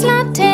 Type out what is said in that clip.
slanted.